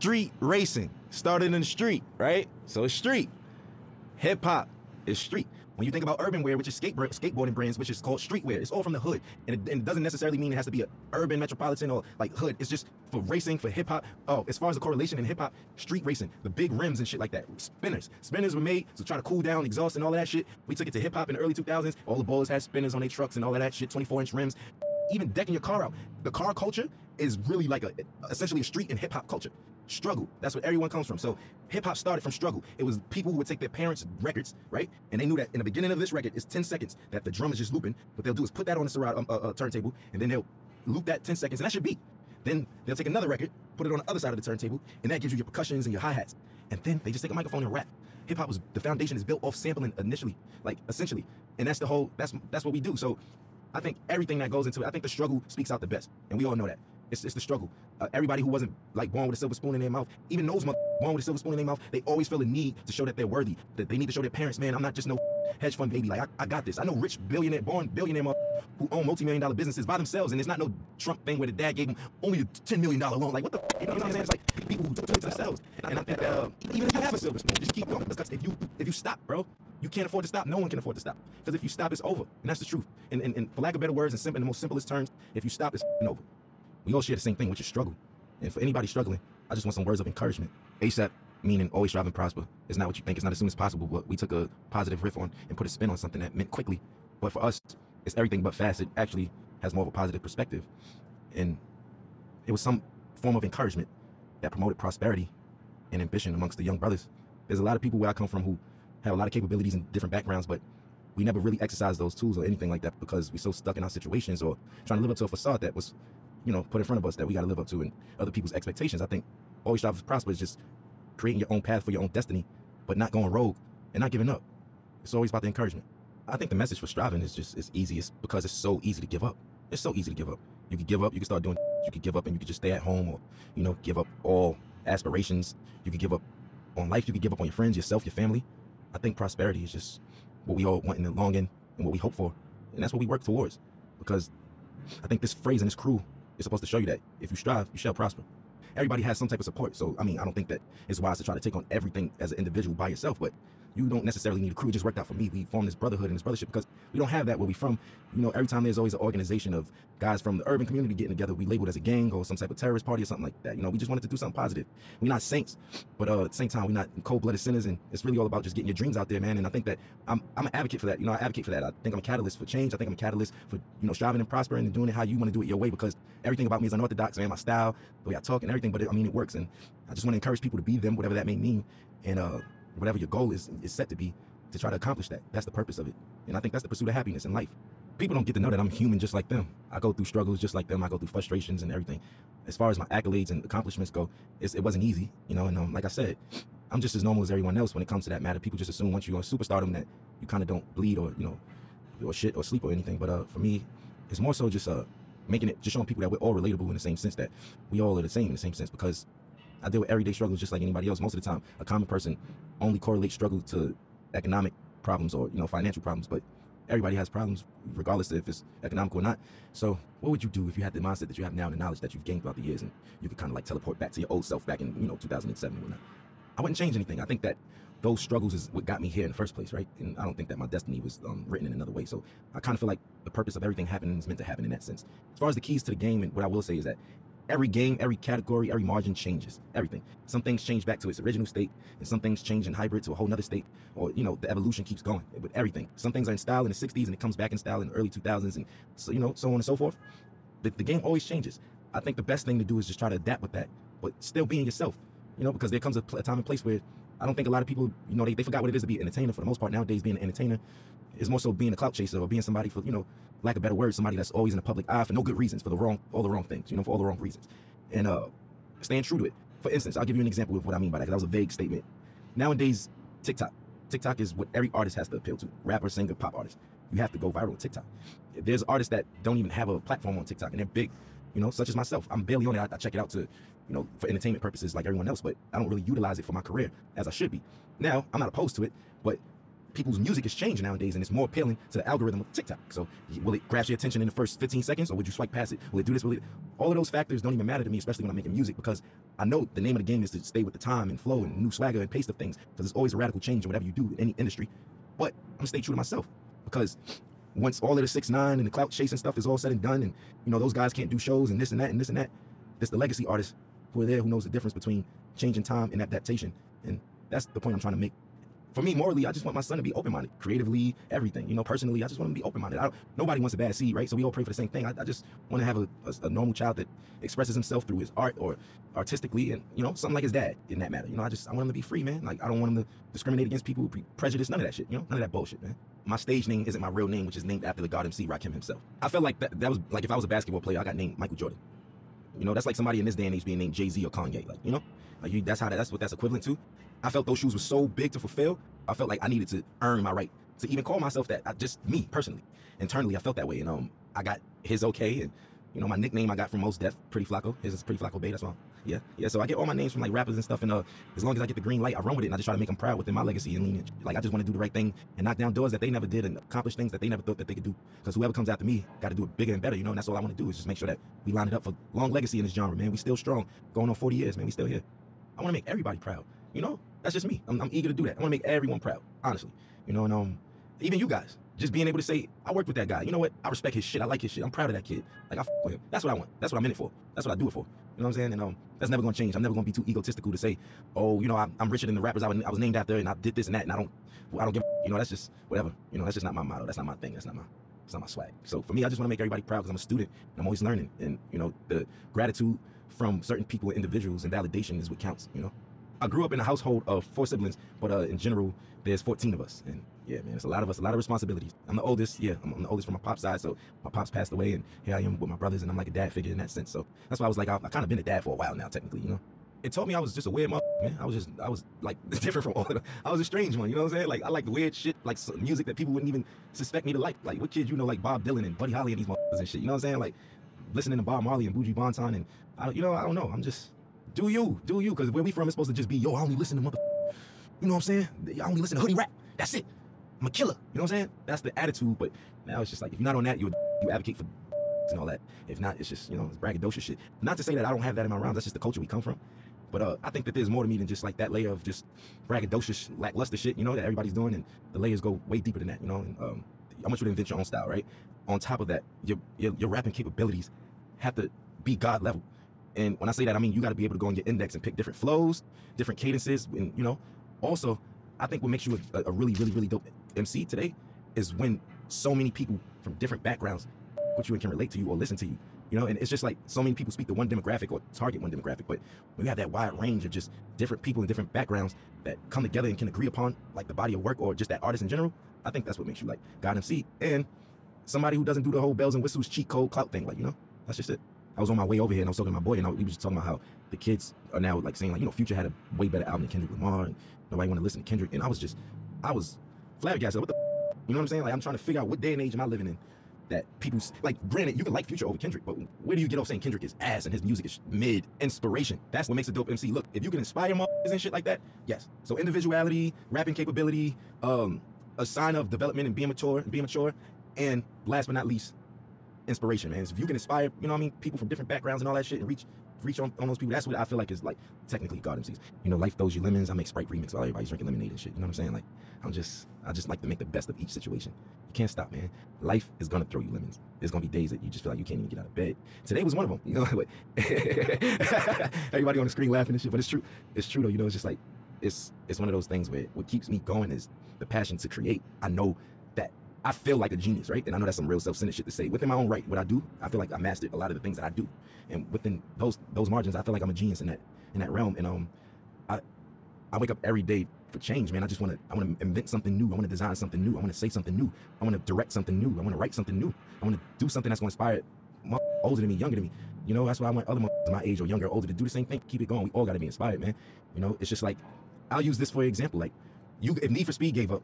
Street racing started in the street, right? So it's street. Hip hop is street. When you think about urban wear, which is skateboard, skateboarding brands, which is called streetwear, it's all from the hood. And it, and it doesn't necessarily mean it has to be an urban metropolitan or like hood. It's just for racing, for hip hop. Oh, as far as the correlation in hip hop, street racing, the big rims and shit like that. Spinners. Spinners were made to try to cool down exhaust and all that shit. We took it to hip hop in the early 2000s. All the ballers had spinners on their trucks and all of that shit, 24 inch rims. Even decking your car out. The car culture is really like a essentially a street and hip hop culture. Struggle. That's what everyone comes from. So hip hop started from struggle. It was people who would take their parents' records, right? And they knew that in the beginning of this record, it's 10 seconds that the drum is just looping. What they'll do is put that on the Serato um, uh, uh, turntable, and then they'll loop that 10 seconds, and that should beat. Then they'll take another record, put it on the other side of the turntable, and that gives you your percussions and your hi-hats. And then they just take a microphone and rap. Hip hop was the foundation is built off sampling initially, like essentially. And that's the whole that's that's what we do. So I think everything that goes into it, I think the struggle speaks out the best. And we all know that. It's, it's the struggle. Uh, everybody who wasn't like born with a silver spoon in their mouth, even those mother- born with a silver spoon in their mouth, they always feel a need to show that they're worthy. That they need to show their parents, man, I'm not just no hedge fund baby. Like I, I got this. I know rich billionaire, born billionaire mother- who own multi-million dollar businesses by themselves, and it's not no Trump thing where the dad gave them only a ten million dollar loan. Like what the, you know what I'm saying? It's like people who took it to themselves. And I think that uh, even if you have a silver spoon, just keep going because if you if you stop, bro, you can't afford to stop. No one can afford to stop because if you stop, it's over, and that's the truth. And, and, and for lack of better words, and simple, in the most simplest terms, if you stop, it's over. We all share the same thing, which is struggle. And for anybody struggling, I just want some words of encouragement. ASAP, meaning always strive and prosper. It's not what you think. It's not as soon as possible, but we took a positive riff on and put a spin on something that meant quickly. But for us, it's everything but fast. It actually has more of a positive perspective. And it was some form of encouragement that promoted prosperity and ambition amongst the young brothers. There's a lot of people where I come from who have a lot of capabilities and different backgrounds, but we never really exercise those tools or anything like that because we're so stuck in our situations or trying to live up to a facade that was, you know, put in front of us that we got to live up to and other people's expectations. I think always strive to prosper is just creating your own path for your own destiny, but not going rogue and not giving up. It's always about the encouragement. I think the message for striving is just it's easy. It's because it's so easy to give up. It's so easy to give up. You could give up. You can start doing. You could give up and you could just stay at home, or you know, give up all aspirations. You could give up on life. You could give up on your friends, yourself, your family. I think prosperity is just what we all want in the long end and what we hope for, and that's what we work towards. Because I think this phrase and this crew is supposed to show you that if you strive, you shall prosper. Everybody has some type of support, so I mean, I don't think that it's wise to try to take on everything as an individual by yourself, but you don't necessarily need a crew. It just worked out for me. We formed this brotherhood and this brothership because we don't have that where we from. You know, every time there's always an organization of guys from the urban community getting together, we labeled as a gang or some type of terrorist party or something like that. You know, we just wanted to do something positive. We're not saints, but uh, at the same time, we're not cold-blooded sinners, and it's really all about just getting your dreams out there, man. And I think that I'm I'm an advocate for that. You know, I advocate for that. I think I'm a catalyst for change. I think I'm a catalyst for you know striving and prospering and doing it how you want to do it your way because everything about me is unorthodox, man. My style, the way I talk, and everything. But it, I mean, it works, and I just want to encourage people to be them, whatever that may mean, and uh, whatever your goal is is set to be to try to accomplish that. That's the purpose of it. And I think that's the pursuit of happiness in life. People don't get to know that I'm human just like them. I go through struggles just like them. I go through frustrations and everything. As far as my accolades and accomplishments go, it wasn't easy, you know. And um, like I said, I'm just as normal as everyone else when it comes to that matter. People just assume once you're on superstardom that you kind of don't bleed or you know, or shit or sleep or anything. But uh, for me, it's more so just uh, making it just showing people that we're all relatable in the same sense that we all are the same in the same sense because I deal with everyday struggles just like anybody else. Most of the time, a common person only correlates struggle to economic problems or you know financial problems, but everybody has problems regardless if it's economical or not. So, what would you do if you had the mindset that you have now and the knowledge that you've gained throughout the years, and you could kind of like teleport back to your old self back in you know 2007 and whatnot? I wouldn't change anything. I think that those struggles is what got me here in the first place, right? And I don't think that my destiny was um, written in another way. So I kind of feel like the purpose of everything happening is meant to happen in that sense. As far as the keys to the game, and what I will say is that every game, every category, every margin changes. Everything. Some things change back to its original state, and some things change in hybrid to a whole nother state. Or you know, the evolution keeps going with everything. Some things are in style in the '60s, and it comes back in style in the early 2000s, and so you know, so on and so forth. The, the game always changes. I think the best thing to do is just try to adapt with that, but still being yourself. You know, because there comes a, a time and place where I don't think a lot of people, you know, they, they forgot what it is to be an entertainer for the most part. Nowadays, being an entertainer is more so being a clout chaser or being somebody for, you know, lack of better word, somebody that's always in the public eye for no good reasons, for the wrong, all the wrong things, you know, for all the wrong reasons. And uh, staying true to it. For instance, I'll give you an example of what I mean by that, 'cause that was a vague statement. Nowadays, TikTok. TikTok is what every artist has to appeal to. Rapper, singer, pop artist. You have to go viral on TikTok. There's artists that don't even have a platform on TikTok and they're big, you know, such as myself. I'm barely on it. I, I check it out to, you know, for entertainment purposes like everyone else, but I don't really utilize it for my career as I should be. Now, I'm not opposed to it, but people's music has changed nowadays and it's more appealing to the algorithm of TikTok. So will it grab your attention in the first 15 seconds or would you swipe past it? Will it do this? Will it? All of those factors don't even matter to me, especially when I'm making music because I know the name of the game is to stay with the time and flow and new swagger and pace of things because there's always a radical change in whatever you do in any industry. But I'm gonna stay true to myself because once all of the six nine and the clout chasing stuff is all said and done and you know those guys can't do shows and this and that and this and that, there's the legacy artists who are there who knows the difference between changing time and adaptation. And that's the point I'm trying to make for me, morally, I just want my son to be open-minded, creatively, everything. You know, personally, I just want him to be open-minded. I don't, nobody wants a bad seed, right? So we all pray for the same thing. I, I just want to have a, a, a normal child that expresses himself through his art or artistically, and you know, something like his dad in that matter. You know, I just I want him to be free, man. Like I don't want him to discriminate against people, pre- prejudice, none of that shit. You know, none of that bullshit, man. My stage name isn't my real name, which is named after the God MC Rakim himself. I felt like that, that was like if I was a basketball player, I got named Michael Jordan. You know, that's like somebody in this day and age being named Jay Z or Kanye. Like, you know, like you, that's how that, that's what that's equivalent to. I felt those shoes were so big to fulfill. I felt like I needed to earn my right to even call myself that. I, just me personally, internally, I felt that way, and um, I got his okay, and you know, my nickname I got from Most Def, Pretty Flacco. His is Pretty Flacco Bay. That's all. Yeah, yeah. So I get all my names from like rappers and stuff, and uh, as long as I get the green light, I run with it, and I just try to make them proud within my legacy and lineage. Like I just want to do the right thing and knock down doors that they never did and accomplish things that they never thought that they could do. Because whoever comes after me got to do it bigger and better, you know. And that's all I want to do is just make sure that we line it up for long legacy in this genre, man. We still strong, going on 40 years, man. We still here. I want to make everybody proud. You know, that's just me. I'm, I'm eager to do that. I want to make everyone proud, honestly. You know, and um, even you guys, just being able to say, I worked with that guy. You know what? I respect his shit. I like his shit. I'm proud of that kid. Like I f- with him. That's what I want. That's what I'm in it for. That's what I do it for. You know what I'm saying? And um, that's never gonna change. I'm never gonna be too egotistical to say, oh, you know, I'm, I'm richer than the rappers I was, I was named after, and I did this and that, and I don't, I don't give. a You know, that's just whatever. You know, that's just not my motto. That's not my thing. That's not my. It's not my swag. So for me, I just want to make everybody proud because I'm a student and I'm always learning. And you know, the gratitude from certain people, individuals, and validation is what counts. You know. I grew up in a household of four siblings, but uh, in general, there's 14 of us. And yeah, man, it's a lot of us, a lot of responsibilities. I'm the oldest, yeah, I'm, I'm the oldest from my pop's side, so my pop's passed away, and here I am with my brothers, and I'm like a dad figure in that sense. So that's why I was like, I've, I've kind of been a dad for a while now, technically, you know. It told me I was just a weird mother, man. I was just, I was like different from all of them. I was a strange one, you know what I'm saying? Like I like the weird shit, like music that people wouldn't even suspect me to like. Like what kids you know, like Bob Dylan and Buddy Holly and these motherfuckers and shit. You know what I'm saying? Like listening to Bob Marley and Buju Banton, and I, you know, I don't know. I'm just do you, do you, because where we from, it's supposed to just be, yo, I only listen to mother, you know what I'm saying? I only listen to hoodie rap. That's it. I'm a killer. You know what I'm saying? That's the attitude. But now it's just like if you're not on that, you you advocate for and all that. If not, it's just you know it's braggadocious shit. Not to say that I don't have that in my rounds. That's just the culture we come from. But uh, I think that there's more to me than just like that layer of just braggadocious, lackluster shit. You know that everybody's doing, and the layers go way deeper than that. You know, and um, I want you to invent your own style, right? On top of that, your your, your rapping capabilities have to be God level. And when I say that, I mean you got to be able to go on your index and pick different flows, different cadences, and you know. Also, I think what makes you a, a really, really, really dope MC today is when so many people from different backgrounds with you and can relate to you or listen to you. You know, and it's just like so many people speak to one demographic or target one demographic, but when you have that wide range of just different people and different backgrounds that come together and can agree upon like the body of work or just that artist in general, I think that's what makes you like God MC and somebody who doesn't do the whole bells and whistles cheat code clout thing. Like, you know, that's just it. I was on my way over here and I was talking to my boy and I, we was just talking about how the kids are now like saying like, you know, Future had a way better album than Kendrick Lamar and nobody want to listen to Kendrick. And I was just, I was flabbergasted. What the, you know what I'm saying? Like I'm trying to figure out what day and age am I living in that people like. Granted, you can like Future over Kendrick, but where do you get off saying Kendrick is ass and his music is mid? Inspiration. That's what makes a dope MC. Look, if you can inspire motherfuckers and shit like that, yes. So individuality, rapping capability, um, a sign of development and being mature, being mature, and last but not least, inspiration, man. If you can inspire, you know what I mean, people from different backgrounds and all that shit and reach reach on, on those people, that's what I feel like is like technically God MCs. You know, life throws you lemons, I make Sprite remix while everybody's drinking lemonade and shit. You know what I'm saying? Like I'm just I just like to make the best of each situation. You can't stop, man. Life is gonna throw you lemons. There's gonna be days that you just feel like you can't even get out of bed. Today was one of them. You know, like everybody on the screen laughing and shit, but it's true. It's true though. You know, it's just like it's it's one of those things where what keeps me going is the passion to create. I know I feel like a genius, right? And I know that's some real self-centered shit to say. Within my own right, what I do, I feel like I mastered a lot of the things that I do, and within those those margins, I feel like I'm a genius in that in that realm. And um, I I wake up every day for change, man. I just want to I want to invent something new. I want to design something new. I want to say something new. I want to direct something new. I want to write something new. I want to do something that's going to inspire older than me, younger than me. You know, that's why I want other my age or younger, or older to do the same thing. Keep it going. We all got to be inspired, man. You know, it's just like I'll use this for example. Like you, if Need for Speed gave up,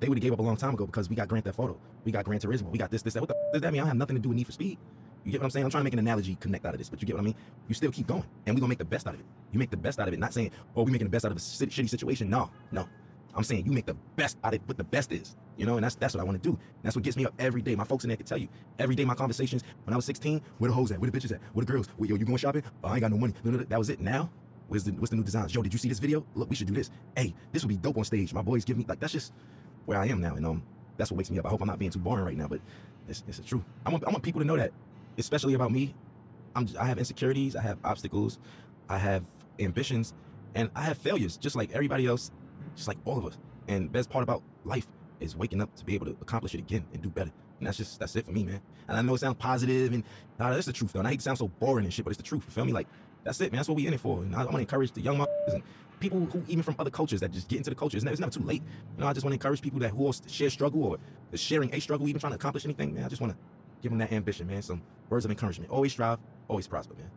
they would have gave up a long time ago because we got Grand Theft Auto, we got Gran Turismo, we got this, this, that. What the does that mean? I have nothing to do with Need for Speed. You get what I'm saying? I'm trying to make an analogy connect out of this, but you get what I mean? You still keep going, and we're gonna make the best out of it. You make the best out of it, not saying, oh, we're making the best out of a shitty situation. No, no. I'm saying you make the best out of what the best is, you know, and that's that's what I want to do. That's what gets me up every day. My folks in there can tell you every day. My conversations when I was 16, where the hoes at, where the bitches at, where the girls, where, yo, you going shopping? Oh, I ain't got no money. No, no, no, that was it. Now, where's the what's the new designs? Yo, did you see this video? Look, we should do this. Hey, this would be dope on stage. My boys give me like that's just where I am now, and um, that's what wakes me up. I hope I'm not being too boring right now, but it's it's true. I want I want people to know that, especially about me. I'm I have insecurities, I have obstacles, I have ambitions, and I have failures, just like everybody else, just like all of us. And best part about life is waking up to be able to accomplish it again and do better. And that's just that's it for me, man. And I know it sounds positive and nah, that's the truth though. And I hate to sound so boring and shit, but it's the truth. You feel me? Like that's it, man. That's what we in it for. And I, want to encourage the young motherfuckers and people who even from other cultures that just get into the culture. It's never, it's never too late. You know, I just want to encourage people that who else share struggle or is sharing a struggle, even trying to accomplish anything, man. I just want to give them that ambition, man. Some words of encouragement. Always strive, always prosper, man.